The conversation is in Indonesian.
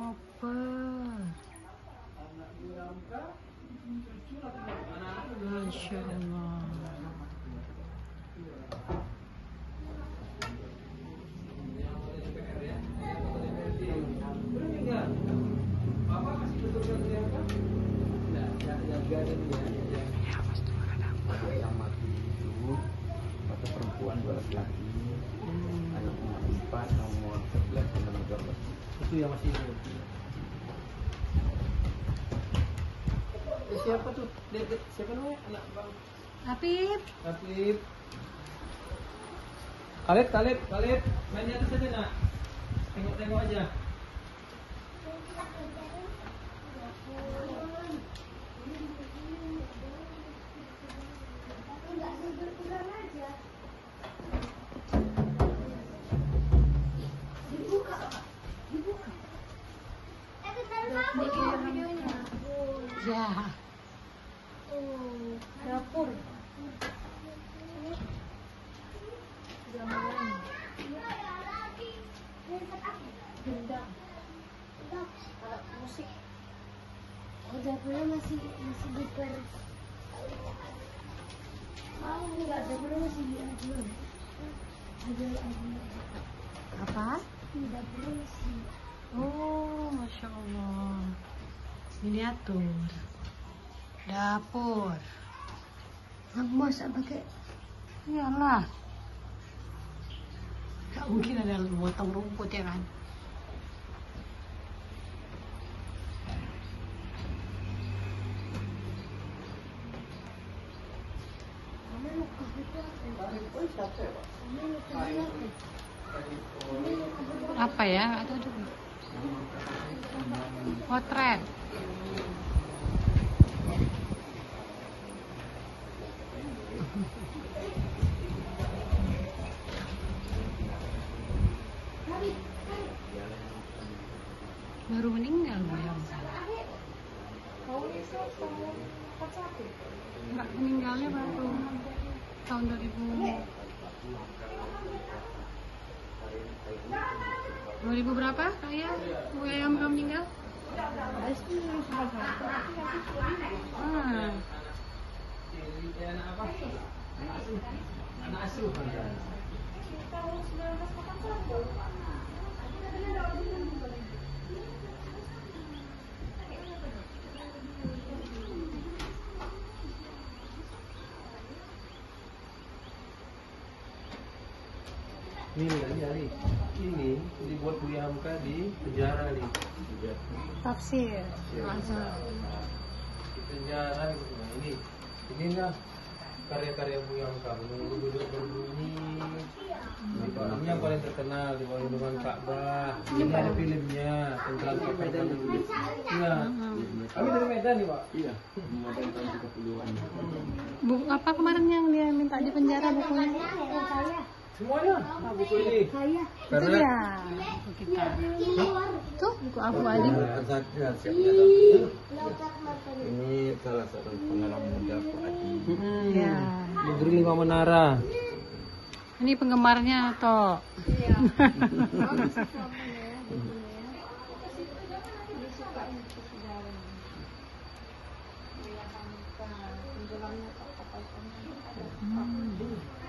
Koper. Masya Allah. Satu perempuan dua laki-laki Hmm. anak umur empat nomor sebelas dan nomor dua belas Itu yang masih hidup. Eh, siapa tuh? Dia- siapa namanya? Anak bang Apip. Afif. Khalid, Khalid, Khalid. Main di atas aja nak. Tengok-tengok aja. Ya. dapur. Gendang alat musik Oh, dapurnya masih masih di per ah enggak dapurnya masih di ajuan ada ada Apa? dapurnya masih Oh, masya Allah. Miniatur. Dapur. aku masak pakai Iyalah. Gak mungkin ada potong rumput ya kan? Apa ya? Tahu juga. Potret. Baru meninggal. Enggak meninggalnya baru tahun 2000 2000 berapa kayak Bu Yayam belum meninggal? Ini Ali, Ali. Ini dibuat Bu Hamka di penjara nih. tafsir. Di penjara gitu. Nah, ini. Ini lah karya-karya Bu Hamka menunggu duduk berbunyi ini yang paling terkenal di bawah lindungan Ka'bah. Ini ada filmnya tentang Medan iya. Kami dari Medan nih pak? Iya. Kemudian tahun tiga puluhan. Buku apa kemarin yang dia minta di penjara bukunya? Semuanya? Nah, buku ini. Itu karena dia. Buku kita. Tuh buku Abu makan ini salah satu pengalaman muda Pak Adi. Hmm, Ya. negeri lima menara. Ini penggemarnya toh. Iya. bagus